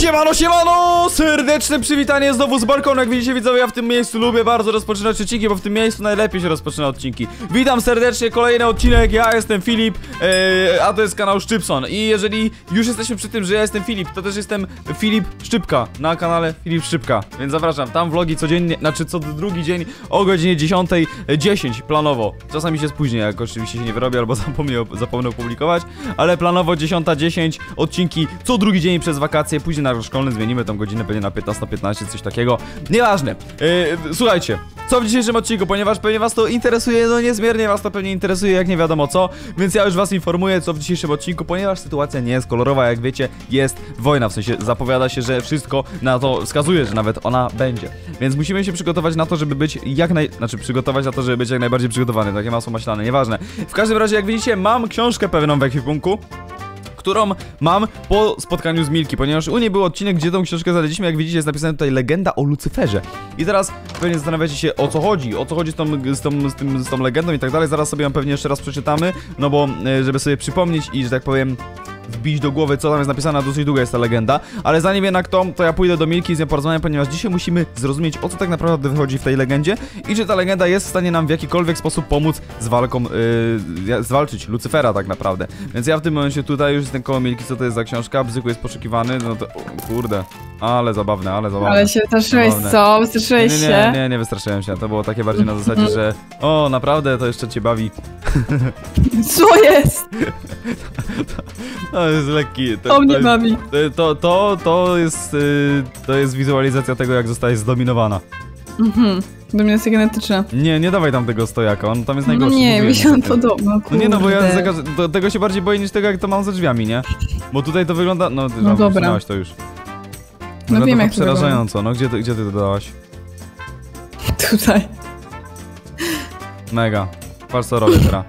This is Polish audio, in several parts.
Siemano, siemano! Serdeczne przywitanie znowu z balkonu. Jak widzicie widzowie, ja w tym miejscu lubię bardzo rozpoczynać odcinki, bo w tym miejscu najlepiej się rozpoczyna odcinki. Witam serdecznie, kolejny odcinek, ja jestem Filip, e, a to jest kanał Szczypson. I jeżeli już jesteśmy przy tym, że ja jestem Filip, to też jestem Filip Szczypka na kanale Filip Szczypka. Więc zapraszam, tam vlogi codziennie, znaczy co drugi dzień o godzinie 10.10 planowo. Czasami się spóźnię, jak oczywiście się nie wyrobię albo zapomnę, zapomnę opublikować, ale planowo 10.10 odcinki co drugi dzień przez wakacje, później na szkolny zmienimy tą godzinę pewnie na 15-15, coś takiego. Nieważne. Yy, słuchajcie, co w dzisiejszym odcinku, ponieważ pewnie was to interesuje, no niezmiernie was to pewnie interesuje, jak nie wiadomo co, więc ja już was informuję, co w dzisiejszym odcinku, ponieważ sytuacja nie jest kolorowa, jak wiecie, jest wojna, w sensie zapowiada się, że wszystko na to wskazuje, że nawet ona będzie. Więc musimy się przygotować na to, żeby być jak naj... znaczy przygotować na to, żeby być jak najbardziej przygotowany, takie masło maślane, nieważne. W każdym razie, jak widzicie, mam książkę pewną w ekwipunku, którą mam po spotkaniu z Milki, ponieważ u niej był odcinek, gdzie tą książkę znaleźliśmy, jak widzicie jest napisana tutaj legenda o Lucyferze. I teraz pewnie zastanawiacie się o co chodzi, o co chodzi z tą, z tą, z tym, z tą legendą i tak dalej, zaraz sobie ją pewnie jeszcze raz przeczytamy, no bo e, żeby sobie przypomnieć i, że tak powiem, wbić do głowy, co tam jest napisane, dosyć długa jest ta legenda. Ale zanim jednak to, to ja pójdę do Milki z nią porozmawiam, ponieważ dzisiaj musimy zrozumieć, o co tak naprawdę wychodzi w tej legendzie i czy ta legenda jest w stanie nam w jakikolwiek sposób pomóc z walką, yy, zwalczyć Lucyfera tak naprawdę. Więc ja w tym momencie tutaj już jestem koło Milki, co to jest za książka, Bzyku jest poszukiwany, no to, o, kurde, ale zabawne, ale zabawne. Ale się wystraszyłeś, Zabawne. co? Wystraszyłeś nie, się? nie, nie, nie wystraszyłem się, to było takie bardziej na zasadzie, że o, naprawdę, to jeszcze cię bawi. Co jest? To jest lekki. To, To mnie bawi. To, to, to jest, y, to jest wizualizacja tego, jak zostajesz zdominowana. Mhm. Dominacja genetyczna. Nie, nie dawaj tam tego stojaka, on tam jest No najgorszy. nie, mówiłem mi się on podoba. No nie, no bo ja do tego się bardziej boję niż tego, jak to mam za drzwiami, nie? Bo tutaj to wygląda, no ty No no, dobra. to już. No Wygląda wiem, to jak to wygląda. przerażająco, no gdzie ty, gdzie ty to dałaś? Tutaj. Mega. Patrz co robię teraz.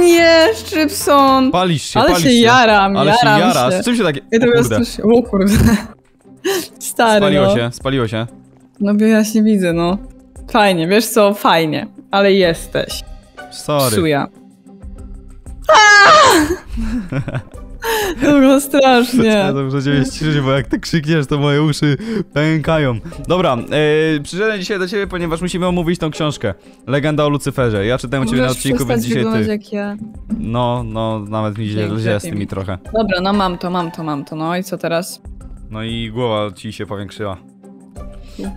Nie, Szczypson! Palisz się, Ale palisz się się. jaram, Ale się jaram jarasz. się. Czym się takie... Ja O tego kurde. słyszę. O kurde. Stary, Spaliło no. się, spaliło się. No bo ja się widzę, no. Fajnie, wiesz co? Fajnie. Ale jesteś. Sorry. Psuja. Było strasznie. Ja to muszę ściszyć, bo jak ty krzykniesz, to moje uszy pękają. Dobra, yy, przyszedłem dzisiaj do ciebie, ponieważ musimy omówić tą książkę. Legenda o Lucyferze. Ja czytałem u ciebie na Możesz odcinku, więc dzisiaj ty. jak ja. No, no, nawet mi źle, źle z tymi mi. trochę. Dobra, no mam to, mam to, mam to. No i co teraz? No i głowa ci się powiększyła.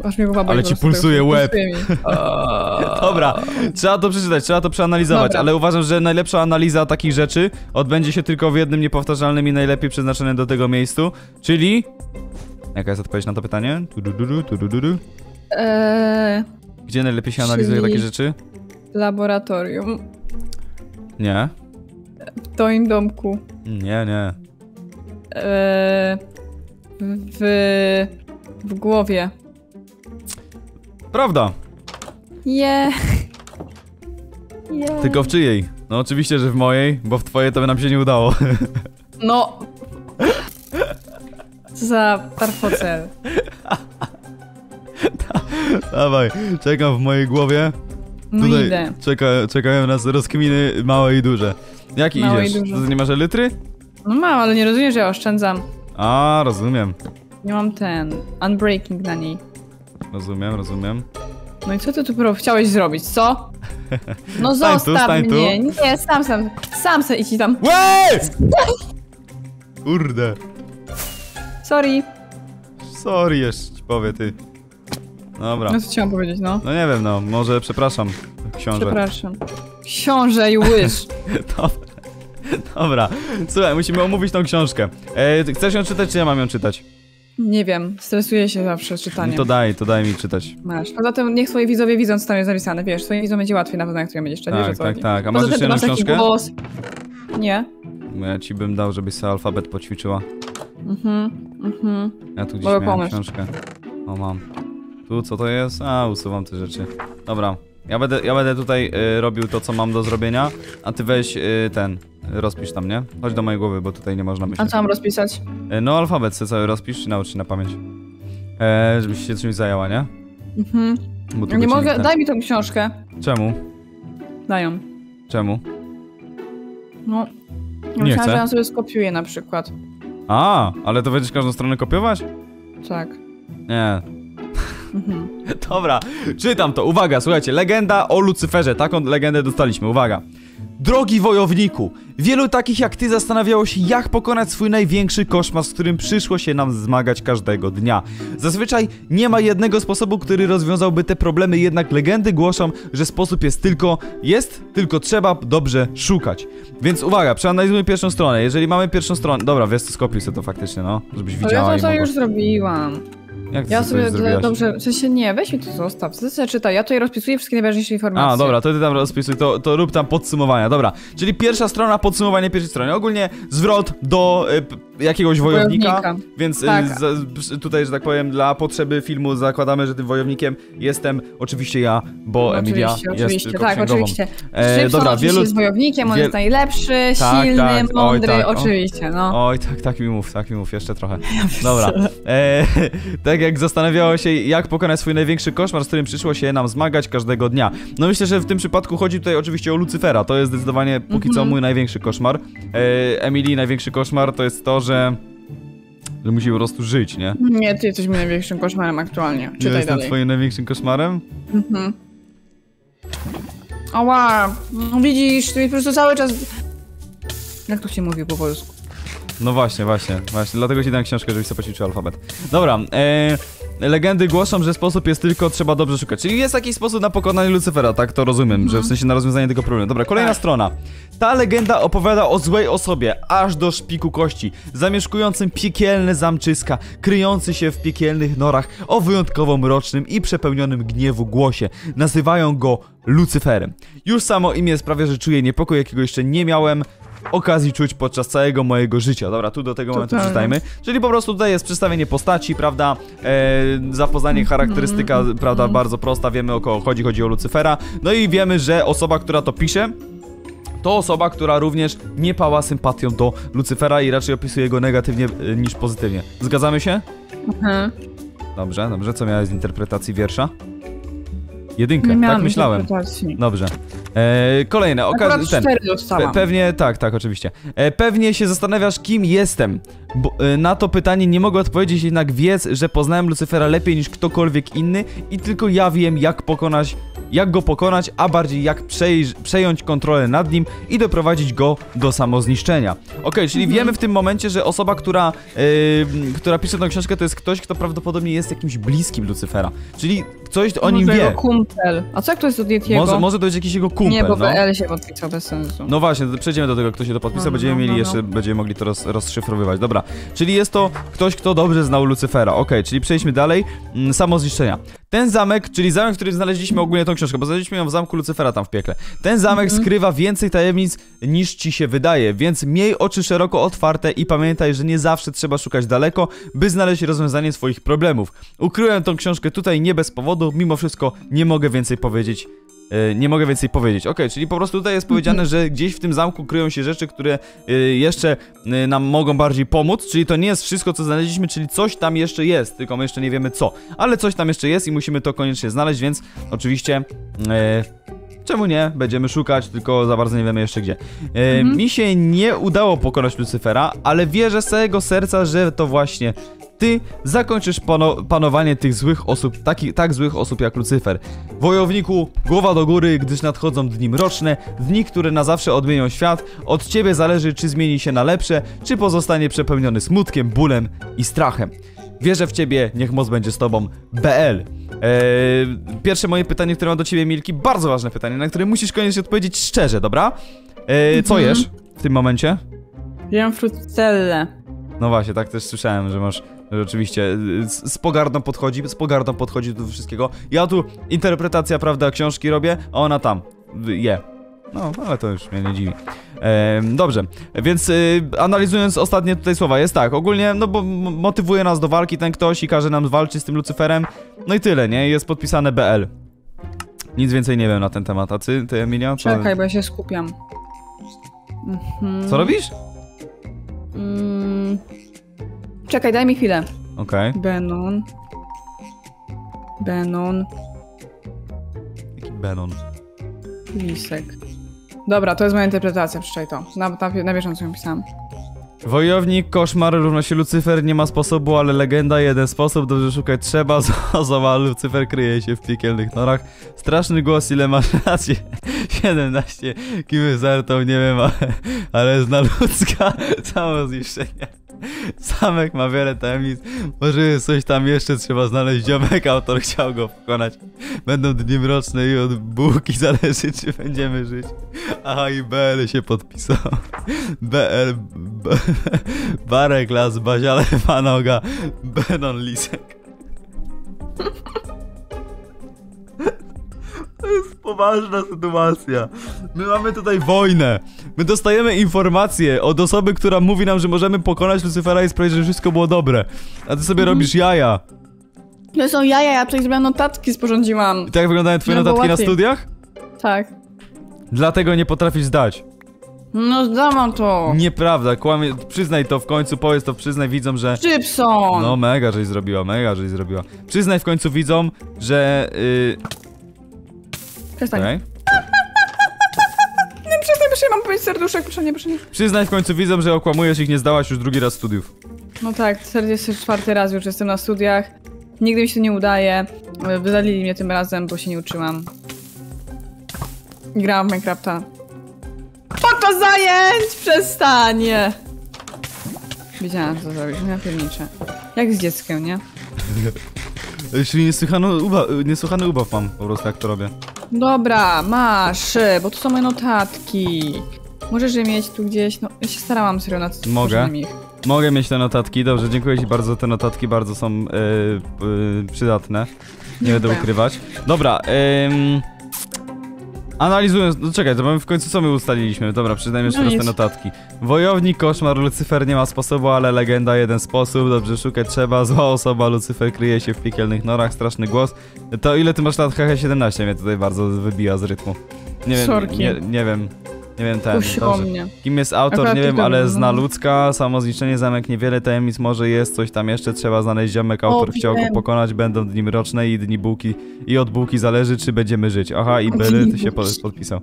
Aż boli Ale ci pulsuje łeb. pulsuje. Dobra, trzeba to przeczytać, trzeba to przeanalizować, Dobra. ale uważam, że najlepsza analiza takich rzeczy odbędzie się tylko w jednym niepowtarzalnym i najlepiej przeznaczonym do tego miejscu, czyli... Jaka jest odpowiedź na to pytanie? Tudududu, tudududu. Eee, Gdzie najlepiej się analizuje takie rzeczy? laboratorium. Nie. W twoim domku. Nie, nie. Eee, w... w głowie. Prawda, Je. Je. tylko w czyjej? No oczywiście, że w mojej, bo w twojej to by nam się nie udało. No. Co za parfocel. Dawaj, czekam w mojej głowie. No Tutaj idę. czeka, czekają nas rozkminy małe i duże. Jak Małe i idziesz? duże. To nie masz litry? No mam, ale nie rozumiem, że ja oszczędzam. A, rozumiem. Nie mam ten. Unbreaking na niej. Rozumiem, rozumiem. No i co ty tu chciałeś zrobić, co? No Stań tu, zostaw stań tu. mnie. Nie, sam sam. Sam se idź tam. Łeee! Kurde. Sorry. Sorry jeszcze ci powie ty. Dobra. No co chciałam powiedzieć, no. No nie wiem, no, może przepraszam, książę. Przepraszam. Książę i łyż. Dobra. Dobra. Słuchaj, musimy omówić tą książkę. E, chcesz ją czytać, czy ja mam ją czytać? Nie wiem, stresuję się zawsze No czytaniem. to daj, to daj mi czytać. Masz. Poza tym niech twoi widzowie widzą, co tam jest napisane, wiesz, twoim widzom będzie łatwiej na pewno, jak to będziesz czytać, Tak, wiesz tak, tak. A masz jeszcze ty jedną książkę? głos. Nie. Ja ci bym dał, żebyś sobie alfabet poćwiczyła. Mhm, mhm. Ja tu gdzieś Mogę miałem książkę. O, mam. Tu, co to jest? A, usuwam te rzeczy. Dobra. Ja będę, ja będę tutaj y, robił to, co mam do zrobienia, a ty weź y, ten, rozpisz tam, nie? Chodź do mojej głowy, bo tutaj nie można A myśleć. co mam rozpisać? Y, no, alfabet sobie cały rozpisz, czy naucz się na pamięć. E, żebyś się czymś zajęła, nie? Mhm. Bo tu Nie mogę, daj mi tą książkę. Czemu? Dają. Czemu? No. Nie myślałam, chcę. że ja sobie skopiuję na przykład. A, ale to będziesz każdą stronę kopiować? Tak. Nie. Dobra, czytam to. Uwaga, słuchajcie, legenda o Lucyferze. Taką legendę dostaliśmy. Uwaga. Drogi wojowniku, wielu takich jak ty zastanawiało się, jak pokonać swój największy koszmar, z którym przyszło się nam zmagać każdego dnia. Zazwyczaj nie ma jednego sposobu, który rozwiązałby te problemy, jednak legendy głoszą, że sposób jest tylko, jest, tylko trzeba dobrze szukać. Więc uwaga, przeanalizujmy pierwszą stronę. Jeżeli mamy pierwszą stronę, dobra, wiesz co, skopiuj sobie to faktycznie, no, żebyś To ja widziała to, i to mogła... już zrobiłam. Jak Ja sobie zrobiłaś? dobrze, w sensie nie, weź mi to zostaw. Czytaj, ja tutaj rozpisuję wszystkie najważniejsze informacje. A, dobra, to ty tam rozpisuj, to, to rób tam podsumowania, dobra. Czyli pierwsza strona, podsumowanie pierwszej strony. Ogólnie zwrot do y, jakiegoś wojownika, Wojownika. więc y, Tak. za, tutaj, że tak powiem, dla potrzeby filmu zakładamy, że tym wojownikiem jestem oczywiście ja, bo Emilia oczywiście, jest oczywiście, tylko tak, księgową. oczywiście. E, dobra, wielu- jest wojownikiem, on wiel- jest najlepszy, Tak, silny, tak, oj, mądry, tak, o. oczywiście, no. Oj, tak, tak mi mów, tak mi mów, jeszcze trochę. Dobra. E, tak jak zastanawiało się, jak pokonać swój największy koszmar, z którym przyszło się nam zmagać każdego dnia. No myślę, że w tym przypadku chodzi tutaj oczywiście o Lucyfera. To jest zdecydowanie póki co Mhm. mój największy koszmar. E, Emily, największy koszmar to jest to, że. Że musi po prostu żyć, nie? Nie, ty jesteś moim największym koszmarem aktualnie. ja Czytaj jestem dalej. twoim największym koszmarem? Mhm. Ała, no widzisz, ty po prostu cały czas... Jak to się mówi po polsku? No właśnie, właśnie, właśnie. Dlatego ci dałem książkę, żebyś sobie poćwiczył alfabet. Dobra, e, legendy głoszą, że sposób jest tylko trzeba dobrze szukać. Czyli jest jakiś sposób na pokonanie Lucyfera, tak to rozumiem, że w sensie na rozwiązanie tego problemu. Dobra, kolejna Tak. strona. Ta legenda opowiada o złej osobie, aż do szpiku kości, zamieszkującym piekielne zamczyska, kryjący się w piekielnych norach, o wyjątkowo mrocznym i przepełnionym gniewu głosie. Nazywają go Lucyferem. Już samo imię sprawia, że czuję niepokój, jakiego jeszcze nie miałem okazji czuć podczas całego mojego życia. Dobra, tu do tego momentu Totalnie. przeczytajmy. Czyli po prostu tutaj jest przedstawienie postaci, prawda? E, zapoznanie charakterystyka, prawda, bardzo prosta, wiemy o kogo chodzi, chodzi o Lucyfera. No i wiemy, że osoba, która to pisze, to osoba, która również nie pała sympatią do Lucyfera i raczej opisuje go negatywnie e, niż pozytywnie. Zgadzamy się? Mhm. Dobrze, dobrze. Co miałeś z interpretacji wiersza? Jedynkę, Nie miałam tak myślałem. Dobrze. E, kolejne, okazja. Ten. Pe pewnie, tak, tak, oczywiście. E, pewnie się zastanawiasz, kim jestem. Bo, e, na to pytanie nie mogę odpowiedzieć, jednak wiedz, że poznałem Lucyfera lepiej niż ktokolwiek inny i tylko ja wiem, jak pokonać, jak go pokonać, a bardziej jak przejąć kontrolę nad nim i doprowadzić go do samozniszczenia. Okej, czyli Mhm. wiemy w tym momencie, że osoba, która, e, która pisze tę książkę, to jest ktoś, kto prawdopodobnie jest jakimś bliskim Lucyfera. Czyli coś o nim Może wie. jego kumpel. A co jak to jest od Yetiego? Może, może to jest jakiś jego kumpel, Nie, bo no. BL się podpisał bez sensu. No właśnie, przejdziemy do tego, kto się to podpisał, No, no, będziemy no, mieli no, jeszcze, będziemy mogli to roz, rozszyfrowywać. Dobra, czyli jest to ktoś, kto dobrze znał Lucyfera. Okej, czyli przejdźmy dalej. Mm, Samo zniszczenia. Ten zamek, czyli zamek, w którym znaleźliśmy ogólnie tą książkę, bo znaleźliśmy ją w zamku Lucyfera tam w piekle. Ten zamek Mhm. skrywa więcej tajemnic niż ci się wydaje, więc miej oczy szeroko otwarte i pamiętaj, że nie zawsze trzeba szukać daleko, by znaleźć rozwiązanie swoich problemów. Ukryłem tą książkę tutaj nie bez powodu, mimo wszystko nie mogę więcej powiedzieć nie mogę więcej powiedzieć. Okej, czyli po prostu tutaj jest powiedziane, że gdzieś w tym zamku kryją się rzeczy, które e, jeszcze e, nam mogą bardziej pomóc, czyli to nie jest wszystko, co znaleźliśmy, czyli coś tam jeszcze jest, tylko my jeszcze nie wiemy co. Ale coś tam jeszcze jest i musimy to koniecznie znaleźć, więc oczywiście... Czemu nie? Będziemy szukać, tylko za bardzo nie wiemy jeszcze gdzie. E, Mi się nie udało pokonać Lucyfera, ale wierzę z całego serca, że to właśnie ty zakończysz pano panowanie tych złych osób, taki, tak złych osób jak Lucyfer. Wojowniku, głowa do góry, gdyż nadchodzą dni mroczne, dni, które na zawsze odmienią świat. Od ciebie zależy, czy zmieni się na lepsze, czy pozostanie przepełniony smutkiem, bólem i strachem. Wierzę w ciebie, niech moc będzie z tobą. BL. Eee, pierwsze moje pytanie, które mam do ciebie, Milki, bardzo ważne pytanie, na które musisz koniecznie odpowiedzieć szczerze, dobra? Eee, Co Mhm. jesz w tym momencie? Jem frutcelle. No właśnie, tak też słyszałem, że masz, że oczywiście y, z, z pogardą podchodzi, z pogardą podchodzi do wszystkiego. Ja tu interpretacja, prawda, książki robię, a ona tam je. No, ale to już mnie nie dziwi. Dobrze, więc y, analizując ostatnie tutaj słowa, jest tak, ogólnie, no bo motywuje nas do walki ten ktoś i każe nam walczyć z tym Lucyferem, no i tyle, nie? Jest podpisane BL. Nic więcej nie wiem na ten temat, a ty, ty Emilia? Co, Czekaj, bo ja się skupiam. Mhm. co robisz? Mm. Czekaj, daj mi chwilę. Okej. Benon. Benon. Jaki Benon? Lisek. Dobra, to jest moja interpretacja, przeczytaj to. Na, na, na bieżąco ją pisałam. Wojownik, koszmar, równa się Lucyfer, nie ma sposobu, ale legenda, jeden sposób, dobrze szukać trzeba, zoba, Lucyfer kryje się w piekielnych norach. Straszny głos, ile masz racji? 17, kim żartą, nie wiem, ale, ale zna ludzka, samo zniszczenie. Zamek ma wiele tajemnic, może coś tam jeszcze, trzeba znaleźć ziomek, autor chciał go pokonać. Będą dni mroczne i od bułki zależy, czy będziemy żyć. Aha, i BL się podpisał. BL... B, Barek Las, Baziale Panoga, Benon Lisek. To jest poważna sytuacja. My mamy tutaj wojnę. My dostajemy informacje od osoby, która mówi nam, że możemy pokonać Lucyfera i sprawić, że wszystko było dobre. A ty sobie robisz jaja. To są jaja, ja tutaj zrobiłam notatki, sporządziłam. I tak wyglądają twoje No notatki na studiach? Tak. Dlatego nie potrafisz zdać. No zdałam to. Nieprawda, kłamie. Przyznaj to w końcu, powiedz to, przyznaj widzom, że... Szybson. No mega, żeś zrobiła, mega, żeś zrobiła. Przyznaj w końcu widzom, że... Yy... Przestań. okej. Nie, przestań, proszę, ja mam powiedzieć serduszek, proszę nie, proszę nie. Przyznaj w końcu widzom, że okłamujesz ich nie zdałaś już drugi raz studiów. No tak, 44 raz już jestem na studiach. Nigdy mi się to nie udaje. Wydalili mnie tym razem, bo się nie uczyłam. Grałam w Minecrafta. Podczas zajęć! Przestanie! Wiedziałam, co zrobić, no ja pierniczę. Jak z dzieckiem, nie? Czyli niesłychany ubaw, niesłychany ubaw mam po prostu, jak to robię. Dobra, masz, bo to są moje notatki. Możesz je mieć tu gdzieś, no ja się starałam serio nad Mogę? ich. Mogę mieć te notatki, dobrze, dziękuję ci bardzo te notatki, bardzo są yy, yy, przydatne. Nie będę ukrywać. Dobra, ym, Analizując, no czekaj, to mamy w końcu co my ustaliliśmy? Dobra, przyznajmy jeszcze No raz te notatki. Wojownik, koszmar, Lucyfer nie ma sposobu, ale legenda jeden sposób, dobrze szukać trzeba, zła osoba, Lucyfer kryje się w piekielnych norach, straszny głos. To ile ty masz lat? Hehe 17 mnie tutaj bardzo wybija z rytmu. Nie wiem, nie, nie wiem, nie wiem ten, dobrze. Kim jest autor, Akurat nie wiem, ale wiem, zna ludzka, samo zniszczenie, zamek, niewiele tajemnic, może jest, coś tam jeszcze, trzeba znaleźć ziomek, autor chciał go pokonać, będą dni mroczne i dni bułki, i od bułki zależy, czy będziemy żyć. Aha, i ty się podpisał.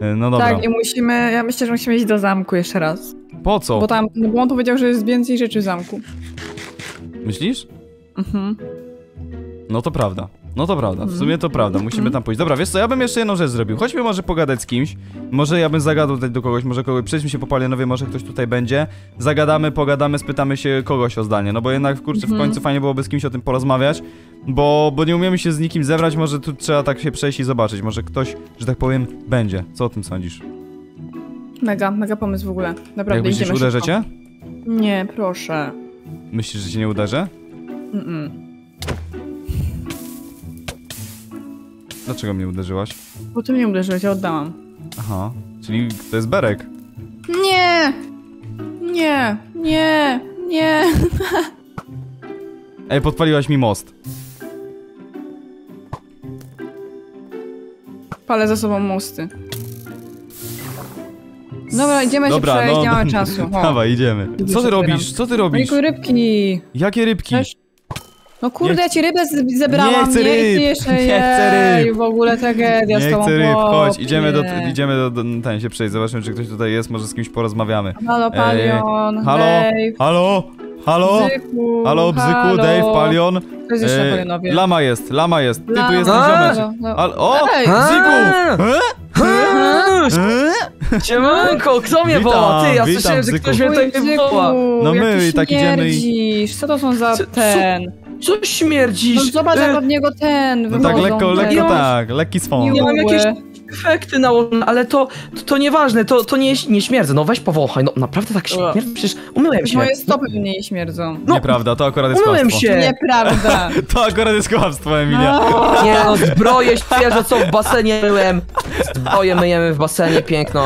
E, No dobra, Tak, i musimy, ja myślę, że musimy iść do zamku jeszcze raz. po co? Bo tam, no bo on powiedział, że jest więcej rzeczy w zamku. Myślisz? Mhm. No to prawda. No to prawda, w sumie to prawda, musimy tam pójść. Dobra, wiesz co, ja bym jeszcze jedną rzecz zrobił. Chodźmy może pogadać z kimś. Może ja bym zagadał tutaj do kogoś, może kogoś, przejdźmy się po Palionowie, może ktoś tutaj będzie. Zagadamy, pogadamy, spytamy się kogoś o zdanie. No bo jednak, kurczę, w Mhm. końcu fajnie byłoby z kimś o tym porozmawiać. Bo, bo nie umiemy się z nikim zebrać, może tu trzeba tak się przejść i zobaczyć. Może ktoś, że tak powiem, będzie. Co o tym sądzisz? Mega, mega pomysł w ogóle. Jak Naprawdę myślisz, idziemy uderzę szybko. cię? Nie, proszę. Myślisz, że cię nie uderzę? Mm-mm. Dlaczego mnie uderzyłaś? Bo ty mnie uderzyłeś, ja oddałam. Aha, czyli to jest Berek. Nie! Nie! Nie! Nie! Ej, podpaliłaś mi most. Palę za sobą mosty. Dobra, idziemy Dobra, się przejść, no, nie mamy czasu. O. Dawaj, idziemy. Co ty robisz? Co ty robisz? Rybki! Jakie rybki? Też? No kurde, Nie- ja ci rybę z- zebrałam, Nie chcę nie? Ryb, ty jeszcze nie chcę jej, ryb. w ogóle tragedia z Nie tobą, chcę ryb, chodź, idziemy do, idziemy do, do ten się przejść, zobaczmy czy ktoś tutaj jest, może z kimś porozmawiamy. Halo, Palion, halo? Dave, Halo? Halo? Bzyku, Halo, Bzyku, halo. Dave, Palion? To jest jeszcze E, Palionowie. lama jest, lama jest, ty tu Lama. jesteś A. ziomek. No, no. O, Ej! Zyku! E? E? Siemanko, kto mnie woła? Ty, ja witam, słyszałem, że Bzyku. ktoś mnie tutaj Bzyku, woła. No my i tak idziemy i-. Co to są za ten? Co śmierdzisz? No zobacz, jak E, od niego ten No tak lekko, te- lekko tak, lekki swąd. Ja mam jakieś efekty nałożone, ale to, to, to nieważne, to, to nie, nie śmierdzę. No weź powąchaj, no naprawdę tak śmierdzę, przecież umyłem się. Moje stopy mniej śmierdzą. No, Nieprawda, to akurat jest umyłem kłamstwo. się. Nieprawda. To akurat jest kłamstwo, Emilia. Nie no, zbroję świeżo, co w basenie myłem. Zbroję myjemy w basenie piękną.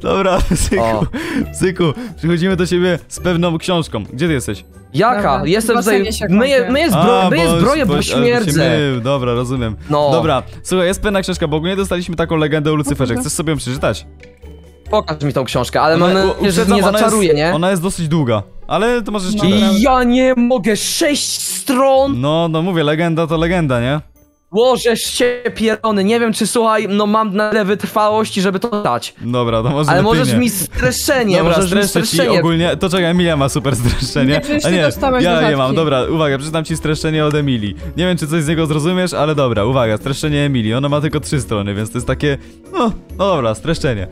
Dobra, Zyku, O. Zyku, przychodzimy do ciebie z pewną książką. Gdzie ty jesteś? Jaka? Dobra, w Jestem tutaj, się myję, kąpię. myję, zbro, myję bo- zbroję, bo się śmierdzę. Dobra, rozumiem. No. Dobra, słuchaj, jest pewna książka, bo ogólnie dostaliśmy taką legendę o Lucyferze. dobra. Chcesz sobie ją przeczytać? Pokaż mi tą książkę, ale mam u- nadzieję, że uprzedzam, nie ona jest, nie? Ona jest dosyć długa, ale to możesz No. czytać. I ja nie mogę, sześć stron! No, no mówię, legenda to legenda, nie? Łożesz się pierony, nie wiem czy słuchaj, no mam na tyle wytrwałości, żeby to dać. Dobra, to może Ale lepiej możesz nie. mi streszczenie, Dobra, możesz mi streszczę ci streszczenie. ogólnie. To czekaj, Emilia ma super streszczenie. Nie, A nie, ja nie mam. Dobra, uwaga, przeczytam ci streszczenie od Emilii. Nie wiem, czy coś z niego zrozumiesz, ale dobra, uwaga, streszczenie Emilii. Ona ma tylko trzy strony, więc to jest takie. No, no dobra, streszczenie.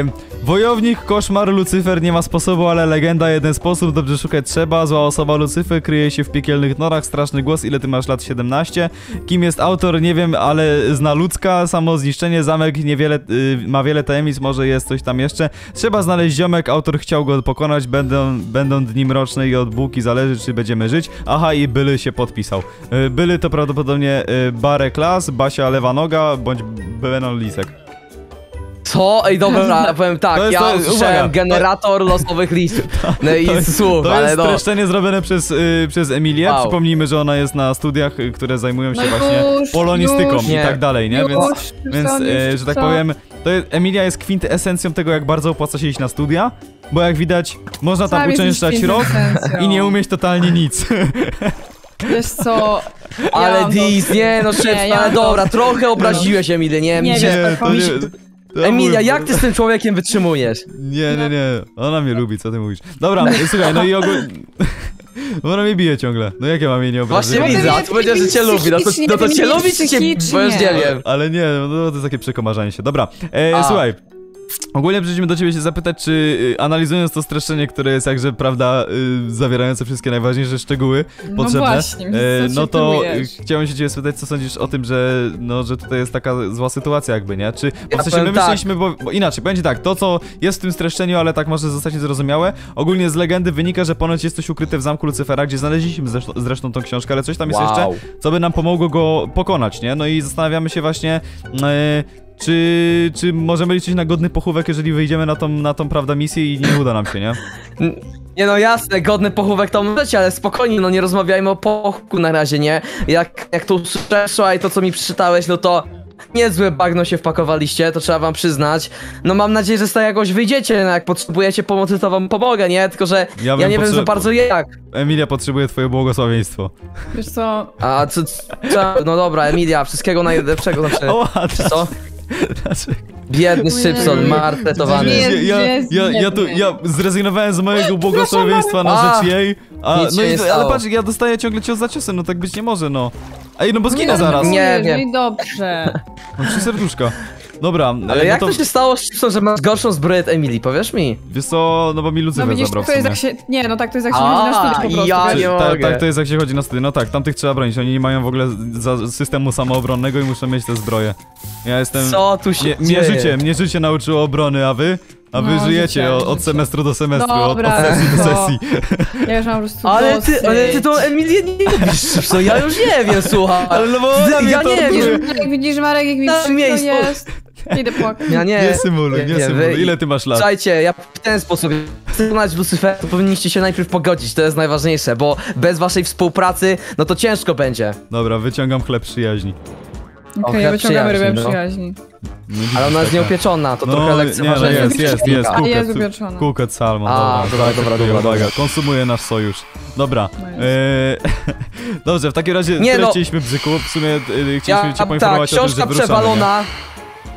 Ym, wojownik, koszmar, Lucyfer nie ma sposobu, ale legenda jeden sposób, dobrze szukać trzeba. Zła osoba Lucyfer kryje się w piekielnych norach, straszny głos, ile ty masz lat? 17. Kim jest autor, nie wiem, ale zna ludzka, samo zniszczenie, zamek niewiele, y, ma wiele tajemnic, może jest coś tam jeszcze. Trzeba znaleźć ziomek, autor chciał go pokonać, będą, będą dni mroczne i od bułki zależy, czy będziemy żyć. Aha, i Byly się podpisał. Y, Byly to prawdopodobnie y, Barek Las, Basia Lewa Bądź Benon Lisek. Co? Ej, dobra, ja powiem tak, To jest- ja jest- usłyszałem uwaga, generator losowych listów. No i To jest- słów, To ale jest no. streszczenie zrobione przez, y, przez Emilię. Wow. Przypomnijmy, że ona jest na studiach, y, które zajmują się No właśnie już, polonistyką już. i tak dalej, nie? Już, Więc, już więc e, już że tak co? powiem, to jest, Emilia jest kwintesencją tego, jak bardzo opłaca się iść na studia, bo jak widać, można tam Sam uczęszczać rok i nie umieć totalnie nic. Wiesz co, ja Ale mam Dis, nie no szef, ja ale mam dobra, to- trochę obraziłeś Emilię, nie? Nie Mi wiem, się... to mi nie... się- to Emilia, jak ty z tym człowiekiem wytrzymujesz? Nie, nie, nie. Ona mnie lubi, co ty mówisz. Dobra, słuchaj, no i ogólnie... Ona mnie bije ciągle. No jak ja mam jej nie obrazić? Właśnie No to widzę, a nie, ty powiedziałeś, że cię nie, lubi, no to, no to nie, cię nie, lubi czy cię psychicznie. rozdzieliem? Ale nie, no to jest takie przekomarzanie się. Dobra, e, słuchaj. Ogólnie przyszliśmy do ciebie się zapytać, czy y, analizując to streszczenie, które jest jakże, prawda, y, zawierające wszystkie najważniejsze szczegóły No potrzebne, właśnie, e, no to chciałem się ciebie spytać, co sądzisz o tym, że, no, że tutaj jest taka zła sytuacja jakby, nie? Czy, bo Ja w sensie my tak. myśleliśmy, bo, bo inaczej, będzie tak, to co jest w tym streszczeniu, ale tak może zostać niezrozumiałe, ogólnie z legendy wynika, że ponoć jest coś ukryte w zamku Lucyfera, gdzie znaleźliśmy zresztą, zresztą tą książkę, ale coś tam jest jeszcze, Wow. co by nam pomogło go pokonać, nie? No i zastanawiamy się właśnie, e, czy, czy możemy liczyć na godny pochówek, jeżeli wyjdziemy na tą, na tą prawda, misję i nie uda nam się, nie? Nie no jasne, godny pochówek to możecie, ale spokojnie, no nie rozmawiajmy o pochówku na razie, nie? Jak, jak to usłyszałem, słuchaj, to co mi przeczytałeś, no to niezłe bagno się wpakowaliście, to trzeba wam przyznać. No mam nadzieję, że z tego jakoś wyjdziecie, no jak potrzebujecie pomocy, to wam pomogę, nie? Tylko, że Ja ja, nie wiem za bardzo jak. Emilia potrzebuje twoje błogosławieństwo. Wiesz co, A co, co, no dobra, Emilia, wszystkiego najlepszego, znaczy, O, co? Biedny Nie. Szybson, martretowany. Nie. Ja, ja, ja, ja, tu, ja zrezygnowałem z mojego błogosławieństwa na rzecz jej, a, no i, nie ale patrz, ja dostaję ciągle cios za ciosem, no tak być nie może, no. Ej, no bo zginę no, zaraz. Nie no i dobrze. Mam trzy serduszka. Dobra, Ale e, jak no to się stało, Szybson, że masz gorszą zbroję od Emilii, powiesz mi? Wiesz co, no bo mi No Lucyfer widzisz, zabrał to jest jak się... Nie, no tak, to jest jak się chodzi na studia po prostu. ja nie tak, mogę. tak, to jest jak się chodzi na studia. No tak, tamtych trzeba bronić. Oni nie mają w ogóle za systemu samoobronnego i muszą mieć te zbroje. Ja jestem. Co tu się Mnie, mnie dzieje? życie, mnie życie nauczyło obrony, a wy? A wy No, żyjecie życie, od, od życie. semestru do semestru, od, od Dobra, sesji do to- sesji. Ja już mam po prostu Ale ty, ale ty to Emilię nie lubisz, Szybson, ja już nie wiem, słuchaj. Ale no bo Ty- mnie ja nie wiem. Widzisz, Marek, widzisz, Marek, jak mi Na przykro jest. Idę płakać. Ja nie. Nie symuluj, nie wiem, symuluj. wy- Ile ty masz lat? Słuchajcie, ja w ten sposób chcę pokonać Lucyfera, to powinniście się najpierw pogodzić, to jest najważniejsze, bo bez waszej współpracy, no to ciężko będzie. Dobra, wyciągam chleb przyjaźni. Okej, ja Okej, wyciągamy rybę przyjaźni, no. przyjaźni. Nie widzisz Ale ona jest nieupieczona, to No, trochę nie, no lekceważenie. jest, jest, jest. A, jest upieczona. cooked salmon, A, dobra. dobra, dobra, dobra, dobra. konsumuje nasz sojusz. Dobra. No dobrze, w takim razie Nie, no. chcieliśmy bzyku. W sumie e, chcieliśmy Ja, cię tak, poinformować o tym, że książka nie? przewalona.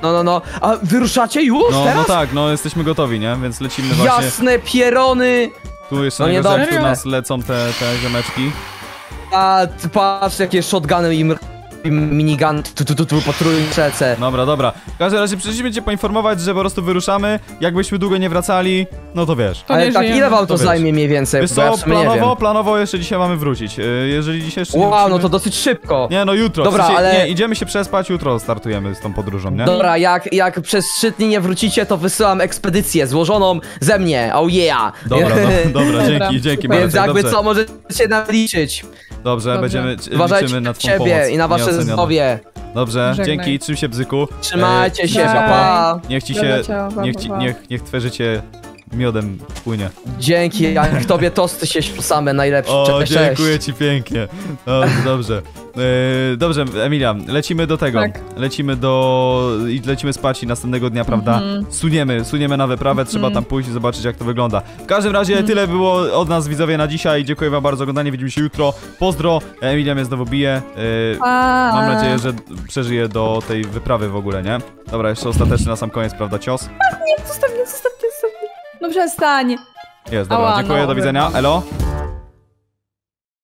No, no, no. A wyruszacie już No, no teraz? tak, no jesteśmy gotowi, nie? Więc lecimy właśnie. Jasne pierony! Tu jeszcze No niedobrze. tu nas lecą te, te ziomeczki. A patrz, jakie shotguny im minigun tu, tu, tu, tu, po trójczece. Dobra, dobra. W każdym razie przyszliśmy cię poinformować, że po prostu wyruszamy. Jakbyśmy długo nie wracali, no to wiesz. To Ale tak, żyjemy. ile wam to To zajmie mniej więcej? Wiesz ja co, nie planowo, planowo jeszcze dzisiaj mamy wrócić. E, Jeżeli dzisiaj jeszcze Wow, no wrócimy- to dosyć szybko. Nie, no jutro. Dobra, w sensie, ale- Nie, idziemy się przespać, jutro startujemy z tą podróżą, nie? Dobra, jak, jak przez trzy dni nie wrócicie, to wysyłam ekspedycję złożoną ze mnie. Oh yeah! Dobra, no, dobra, Dobra, dzięki, dzięki super. Więc jakby dobrze. co, możecie naliczyć. Dobrze, Dobrze. będziemy Uważajcie liczymy na siebie pomoc. i na wasze nieocenioną. zdrowie. Dobrze, Żegnaj. dzięki, trzym się bzyku. Trzymajcie E, się, pa, pa. Niech ci się, niech, ci, niech, niech twoje życie miodem płynie. Dzięki, jak tobie tosty się same najlepsze. O, Cześć, dziękuję ci pięknie. Dobrze, dobrze. E, dobrze, Emilia, lecimy do tego. Tak. Lecimy do... i lecimy spać i następnego dnia, prawda? Mhm. Suniemy, suniemy na wyprawę, trzeba Mhm. tam pójść i zobaczyć jak to wygląda. W każdym razie tyle było od nas widzowie na dzisiaj. Dziękuję wam bardzo za oglądanie, widzimy się jutro. Pozdro, Emilia mnie znowu bije. Pa. Mam nadzieję, że przeżyję do tej wyprawy w ogóle, nie? Dobra, jeszcze ostateczny na sam koniec, prawda, cios? Nie, zostaw mnie, zostaw. No przestań. Jest, dobra, Ała, dziękuję, no, do widzenia, elo.